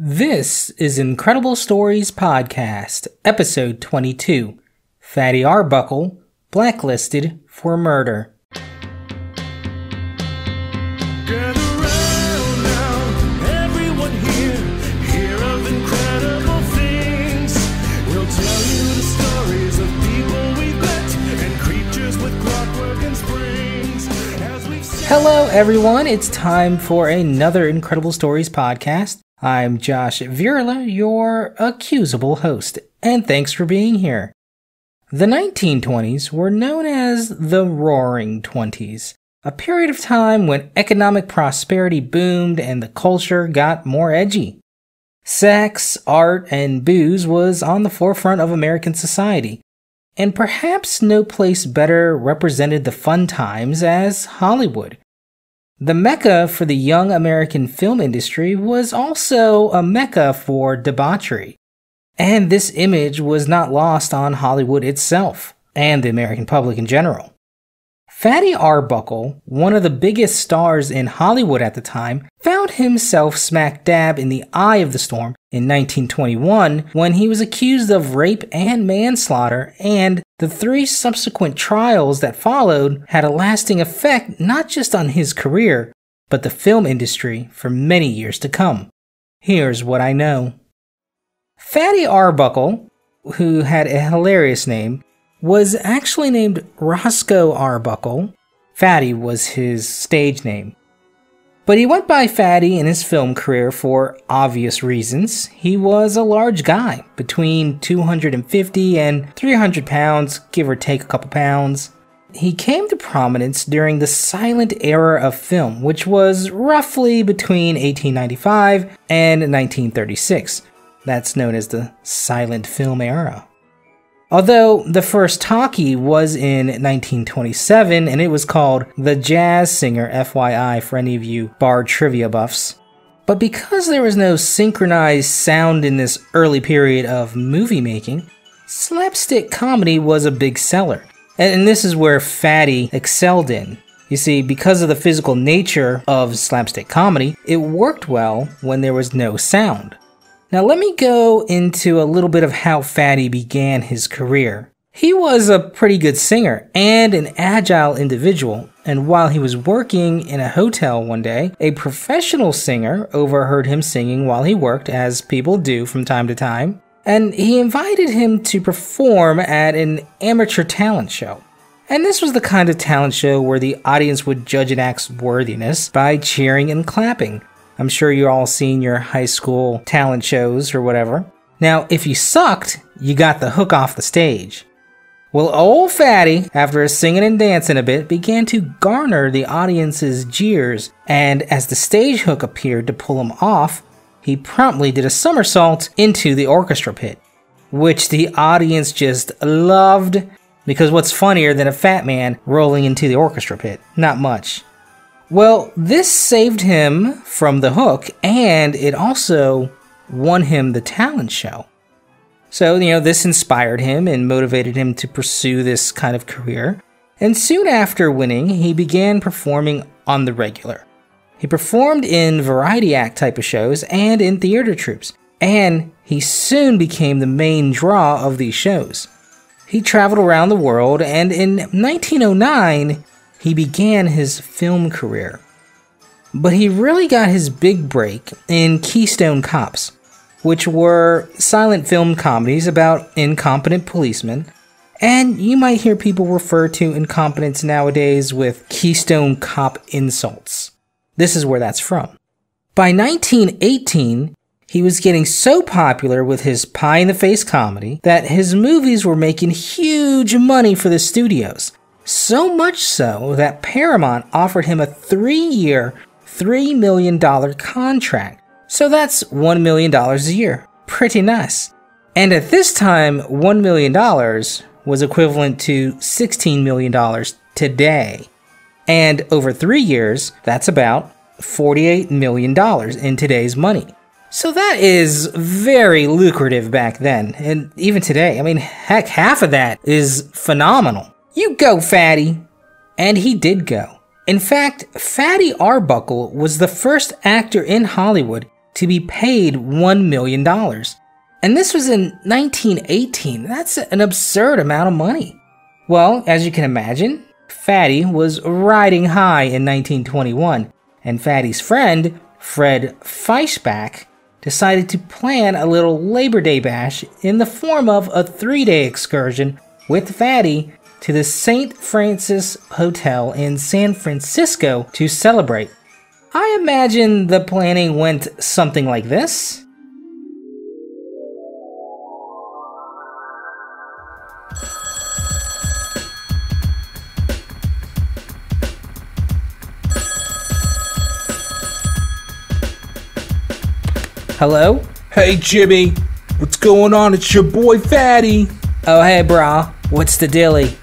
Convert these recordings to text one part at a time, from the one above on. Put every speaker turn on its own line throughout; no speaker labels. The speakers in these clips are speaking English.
This is Incredible Stories Podcast, Episode 22 Fatty Arbuckle, Blacklisted for Murder.
Gather round now, everyone here. Hear of incredible things. We'll tell you the stories of people we've met and creatures with clockwork and springs. As we've seen.
Hello, everyone. It's time for another Incredible Stories Podcast. I'm Josh Virla, your accusable host, and thanks for being here. The 1920s were known as the Roaring Twenties, a period of time when economic prosperity boomed and the culture got more edgy. Sex, art, and booze was on the forefront of American society, and perhaps no place better represented the fun times as Hollywood. The mecca for the young American film industry was also a mecca for debauchery. And this image was not lost on Hollywood itself and the American public in general. Fatty Arbuckle, one of the biggest stars in Hollywood at the time, found himself smack dab in the eye of the storm in 1921 when he was accused of rape and manslaughter, and the three subsequent trials that followed had a lasting effect not just on his career, but the film industry for many years to come. Here's what I know. Fatty Arbuckle, who had a hilarious name, was actually named Roscoe Arbuckle. Fatty was his stage name. But he went by Fatty in his film career for obvious reasons. He was a large guy, between 250 and 300 pounds, give or take a couple pounds. He came to prominence during the silent era of film, which was roughly between 1895 and 1936. That's known as the silent film era. Although the first talkie was in 1927 and it was called The Jazz Singer, FYI, for any of you bar trivia buffs. But because there was no synchronized sound in this early period of movie making, slapstick comedy was a big seller. And this is where Fatty excelled in. You see, because of the physical nature of slapstick comedy, it worked well when there was no sound. Now, let me go into a little bit of how Fatty began his career. He was a pretty good singer and an agile individual, and while he was working in a hotel one day, a professional singer overheard him singing while he worked, as people do from time to time, and he invited him to perform at an amateur talent show. And this was the kind of talent show where the audience would judge an act's worthiness by cheering and clapping. I'm sure you're all seen your high school talent shows or whatever. Now, if you sucked, you got the hook off the stage. Well, old Fatty, after singing and dancing a bit, began to garner the audience's jeers, and as the stage hook appeared to pull him off, he promptly did a somersault into the orchestra pit, which the audience just loved because what's funnier than a fat man rolling into the orchestra pit? Not much. Well, this saved him from the hook, and it also won him the talent show. So, you know, this inspired him and motivated him to pursue this kind of career. And soon after winning, he began performing on the regular. He performed in variety act type of shows and in theater troupes, and he soon became the main draw of these shows. He traveled around the world, and in 1909, he began his film career. But he really got his big break in Keystone Cops, which were silent film comedies about incompetent policemen. And you might hear people refer to incompetence nowadays with Keystone Cop insults. This is where that's from. By 1918, he was getting so popular with his pie in the face comedy that his movies were making huge money for the studios. So much so that Paramount offered him a three year, $3 million contract. So that's $1 million a year. Pretty nice. And at this time, $1 million was equivalent to $16 million today. And over three years, that's about $48 million in today's money. So that is very lucrative back then. And even today, I mean, heck, half of that is phenomenal. You go, Fatty. And he did go. In fact, Fatty Arbuckle was the first actor in Hollywood to be paid $1 million. And this was in 1918. That's an absurd amount of money. Well, as you can imagine, Fatty was riding high in 1921, and Fatty's friend, Fred Fischbach, decided to plan a little Labor Day bash in the form of a three day excursion with Fatty to the St. Francis Hotel in San Francisco to celebrate. I imagine the planning went something like this. Hello?
Hey Jimmy, what's going on? It's your boy Fatty.
Oh, hey, brah. What's the dilly?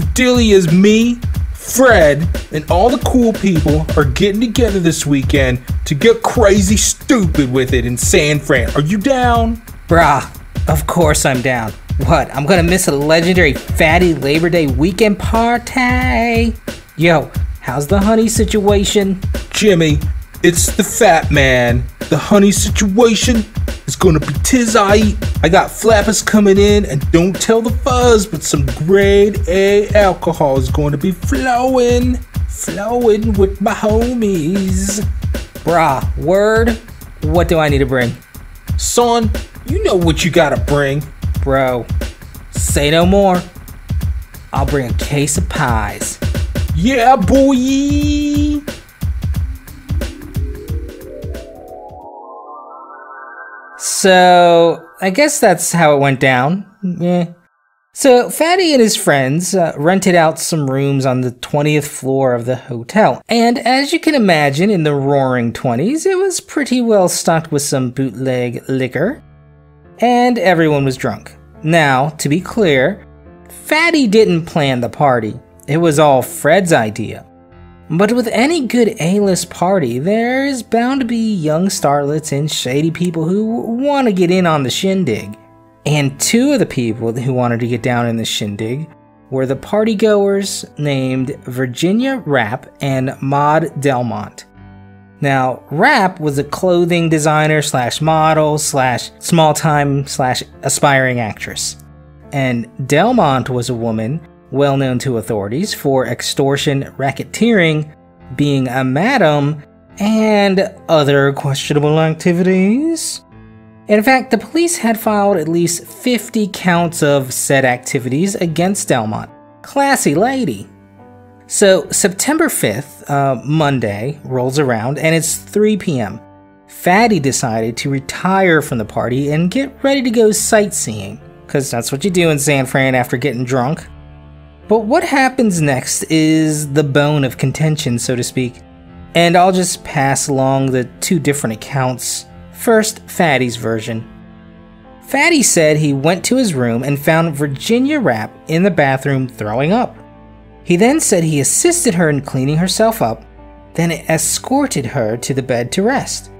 The dilly is me, Fred, and all the cool people are getting together this weekend to get crazy stupid with it in San Fran. Are you down?
Brah, of course I'm down. What, I'm gonna miss a legendary fatty Labor Day weekend party? Yo, how's the honey situation?
Jimmy, it's the fat man. The honey situation is gonna be tiz I I got flappers coming in, and don't tell the fuzz, but some grade A alcohol is going to be flowing, flowing with my homies.
Brah, word? What do I need to bring?
Son, you know what you gotta bring.
Bro, say no more. I'll bring a case of pies.
Yeah, boy.
So, I guess that's how it went down. Yeah. So, Fatty and his friends uh, rented out some rooms on the 20th floor of the hotel. And as you can imagine, in the roaring 20s, it was pretty well stocked with some bootleg liquor. And everyone was drunk. Now, to be clear, Fatty didn't plan the party, it was all Fred's idea. But with any good A list party, there's bound to be young starlets and shady people who want to get in on the shindig. And two of the people who wanted to get down in the shindig were the partygoers named Virginia Rappe and Maud Delmont. Now, Rappe was a clothing designer slash model slash small time slash aspiring actress. And Delmont was a woman well known to authorities for extortion, racketeering, being a madam, and other questionable activities. In fact, the police had filed at least 50 counts of said activities against Delmont. Classy lady. So, September 5th, uh, Monday, rolls around and it's 3 p.m. Fatty decided to retire from the party and get ready to go sightseeing, because that's what you do in San Fran after getting drunk. But what happens next is the bone of contention, so to speak. And I'll just pass along the two different accounts. First, Fatty's version. Fatty said he went to his room and found Virginia Rappe in the bathroom throwing up. He then said he assisted her in cleaning herself up, then escorted her to the bed to rest.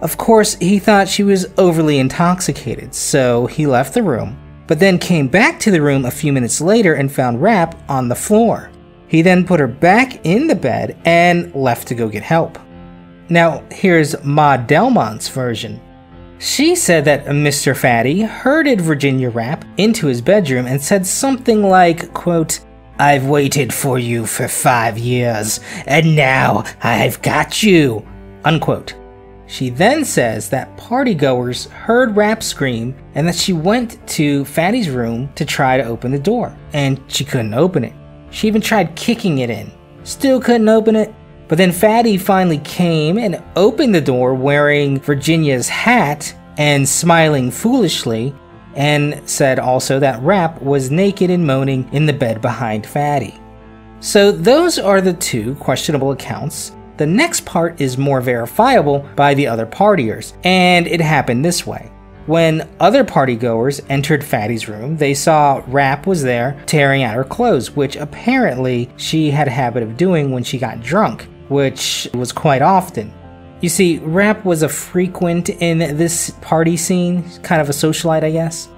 Of course, he thought she was overly intoxicated, so he left the room but then came back to the room a few minutes later and found Rappe on the floor. He then put her back in the bed and left to go get help. Now, here's Ma Delmont's version. She said that Mr. Fatty herded Virginia Rappe into his bedroom and said something like, quote, I've waited for you for five years, and now I've got you, unquote. She then says that partygoers heard Rappe scream and that she went to Fatty's room to try to open the door, and she couldn't open it. She even tried kicking it in, still couldn't open it. But then Fatty finally came and opened the door wearing Virginia's hat and smiling foolishly, and said also that Rappe was naked and moaning in the bed behind Fatty. So, those are the two questionable accounts the next part is more verifiable by the other partiers, and it happened this way. When other partygoers entered Fatty's room, they saw Rappe was there tearing at her clothes, which apparently she had a habit of doing when she got drunk, which was quite often. You see, Rappe was a frequent in this party scene, kind of a socialite, I guess.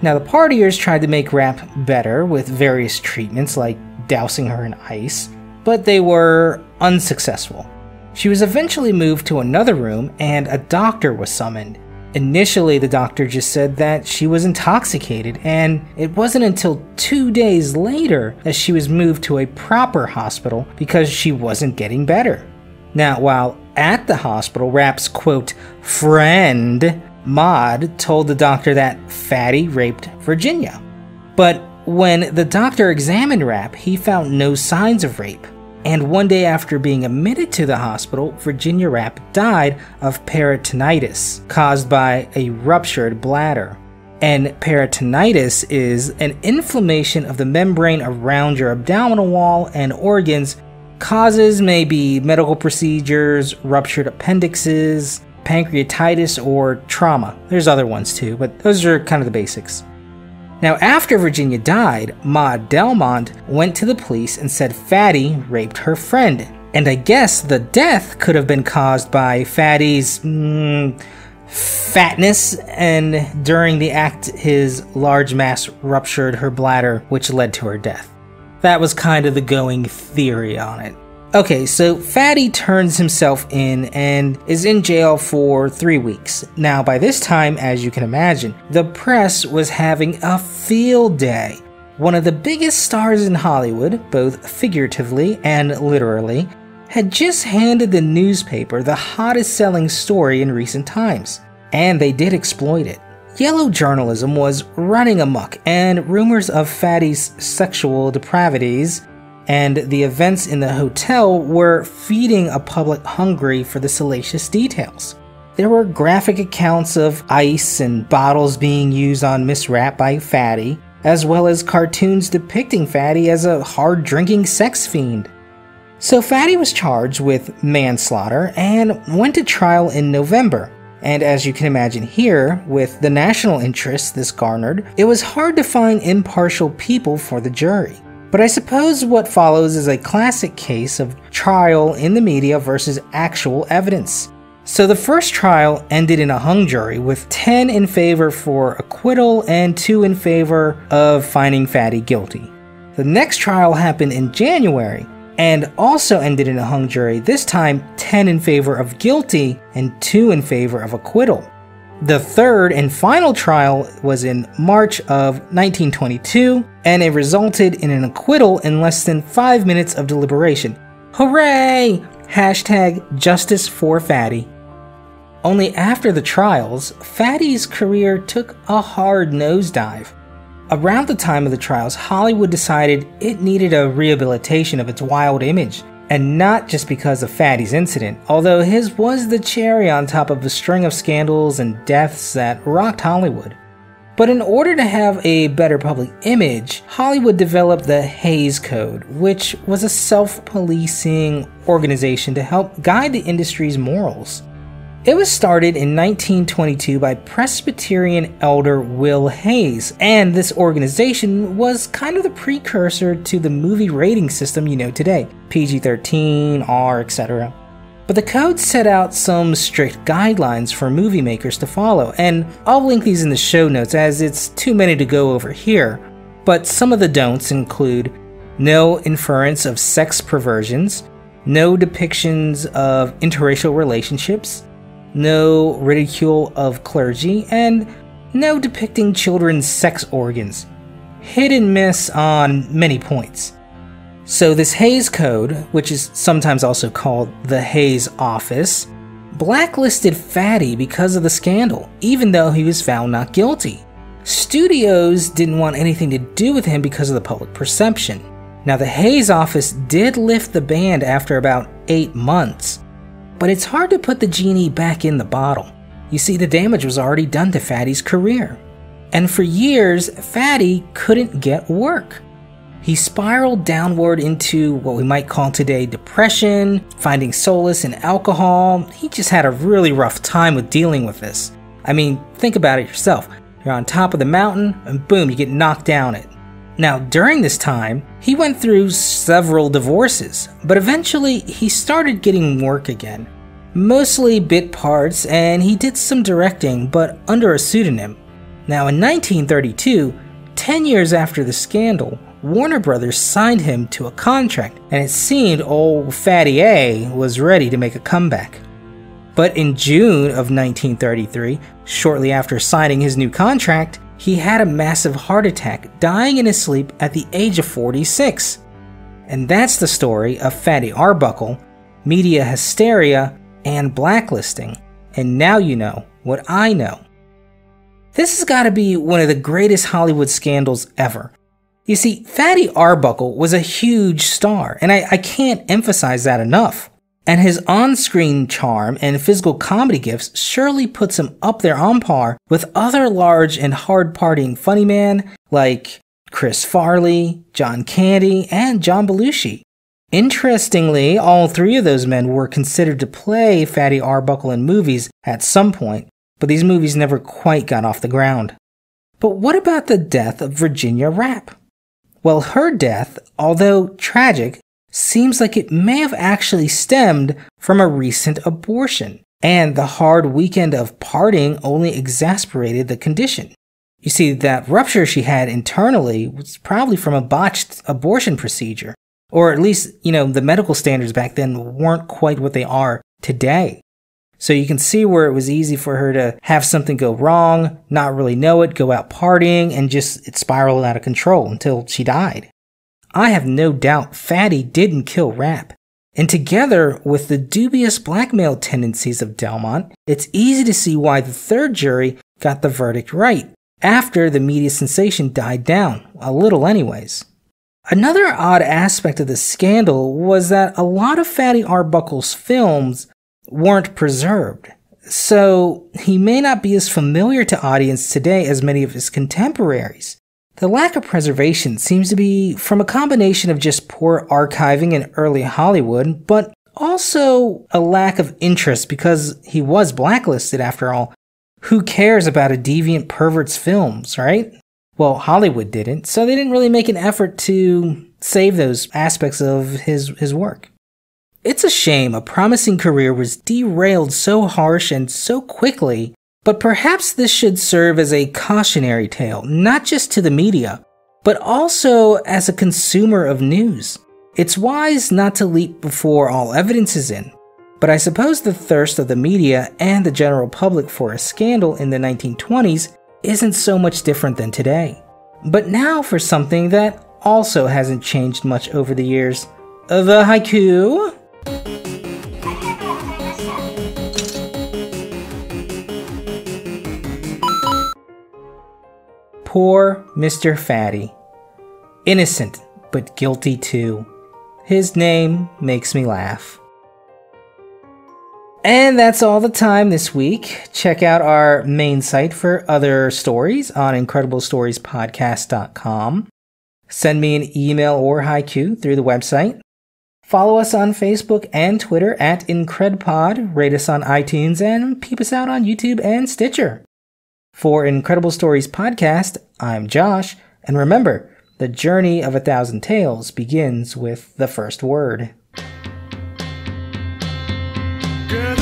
Now, the partiers tried to make Rappe better with various treatments like dousing her in ice, but they were unsuccessful. She was eventually moved to another room and a doctor was summoned. Initially, the doctor just said that she was intoxicated, and it wasn't until two days later that she was moved to a proper hospital because she wasn't getting better. Now, while at the hospital, Rappe's quote, friend, Maud, told the doctor that Fatty raped Virginia. But when the doctor examined Rappe, he found no signs of rape. And one day after being admitted to the hospital, Virginia Rappe died of peritonitis caused by a ruptured bladder. And peritonitis is an inflammation of the membrane around your abdominal wall and organs. Causes may be medical procedures, ruptured appendixes, pancreatitis, or trauma. There's other ones too, but those are kind of the basics. Now, after Virginia died, Maud Delmont went to the police and said Fatty raped her friend. And I guess the death could have been caused by Fatty's mm, fatness, and during the act, his large mass ruptured her bladder, which led to her death. That was kind of the going theory on it. Okay, so Fatty turns himself in and is in jail for three weeks. Now, by this time, as you can imagine, the press was having a field day. One of the biggest stars in Hollywood, both figuratively and literally, had just handed the newspaper the hottest selling story in recent times. And they did exploit it. Yellow journalism was running amok, and rumors of Fatty's sexual depravities and the events in the hotel were feeding a public hungry for the salacious details. There were graphic accounts of ice and bottles being used on Miss Rappe by Fatty, as well as cartoons depicting Fatty as a hard drinking sex fiend. So Fatty was charged with manslaughter and went to trial in November. And as you can imagine here, with the national interest this garnered, it was hard to find impartial people for the jury. But I suppose what follows is a classic case of trial in the media versus actual evidence. So the first trial ended in a hung jury with 10 in favor for acquittal and 2 in favor of finding Fatty guilty. The next trial happened in January and also ended in a hung jury, this time 10 in favor of guilty and 2 in favor of acquittal. The third and final trial was in March of 1922, and it resulted in an acquittal in less than five minutes of deliberation. Hooray! Hashtag justice for Fatty. Only after the trials, Fatty's career took a hard nosedive. Around the time of the trials, Hollywood decided it needed a rehabilitation of its wild image and not just because of Fatty's incident, although his was the cherry on top of a string of scandals and deaths that rocked Hollywood. But in order to have a better public image, Hollywood developed the Hays Code, which was a self policing organization to help guide the industry's morals. It was started in 1922 by Presbyterian elder Will Hays, and this organization was kind of the precursor to the movie rating system you know today PG 13, R, etc. But the code set out some strict guidelines for movie makers to follow, and I'll link these in the show notes as it's too many to go over here. But some of the don'ts include no inference of sex perversions, no depictions of interracial relationships, no ridicule of clergy, and no depicting children's sex organs. Hit and miss on many points. So, this Hays Code, which is sometimes also called the Hays Office, blacklisted Fatty because of the scandal, even though he was found not guilty. Studios didn't want anything to do with him because of the public perception. Now, the Hays office did lift the ban after about eight months, but it's hard to put the genie back in the bottle. You see, the damage was already done to Fatty's career. And for years, Fatty couldn't get work. He spiraled downward into what we might call today depression, finding solace in alcohol. He just had a really rough time with dealing with this. I mean, think about it yourself. You're on top of the mountain, and boom, you get knocked down it. Now, during this time, he went through several divorces, but eventually he started getting work again. Mostly bit parts, and he did some directing, but under a pseudonym. Now, in 1932, 10 years after the scandal, Warner Brothers signed him to a contract, and it seemed old Fatty A was ready to make a comeback. But in June of 1933, shortly after signing his new contract, he had a massive heart attack, dying in his sleep at the age of 46. And that's the story of Fatty Arbuckle, media hysteria, and blacklisting. And now you know what I know. This has got to be one of the greatest Hollywood scandals ever. You see, Fatty Arbuckle was a huge star, and I, I can't emphasize that enough. And his on screen charm and physical comedy gifts surely puts him up there on par with other large and hard partying funny men like Chris Farley, John Candy, and John Belushi. Interestingly, all three of those men were considered to play Fatty Arbuckle in movies at some point, but these movies never quite got off the ground. But what about the death of Virginia Rappe? Well, her death, although tragic, seems like it may have actually stemmed from a recent abortion, and the hard weekend of parting only exasperated the condition. You see, that rupture she had internally was probably from a botched abortion procedure, or at least, you know, the medical standards back then weren't quite what they are today. So you can see where it was easy for her to have something go wrong, not really know it, go out partying, and just it spiraled out of control until she died. I have no doubt Fatty didn't kill Rappe. And together with the dubious blackmail tendencies of Delmont, it's easy to see why the third jury got the verdict right, after the media sensation died down, a little anyways. Another odd aspect of the scandal was that a lot of Fatty Arbuckle's films weren't preserved. So he may not be as familiar to audience today as many of his contemporaries. The lack of preservation seems to be from a combination of just poor archiving in early Hollywood, but also a lack of interest because he was blacklisted after all. Who cares about a deviant pervert's films, right? Well, Hollywood didn't, so they didn't really make an effort to save those aspects of his, his work. It's a shame a promising career was derailed so harsh and so quickly, but perhaps this should serve as a cautionary tale, not just to the media, but also as a consumer of news. It's wise not to leap before all evidence is in, but I suppose the thirst of the media and the general public for a scandal in the 1920s isn't so much different than today. But now for something that also hasn't changed much over the years the haiku. Poor Mr. Fatty. Innocent, but guilty too. His name makes me laugh. And that's all the time this week. Check out our main site for other stories on IncredibleStoriesPodcast.com. Send me an email or haiku through the website. Follow us on Facebook and Twitter at IncredPod, rate us on iTunes, and peep us out on YouTube and Stitcher. For Incredible Stories Podcast, I'm Josh, and remember, the journey of a thousand tales begins with the first word. Yeah.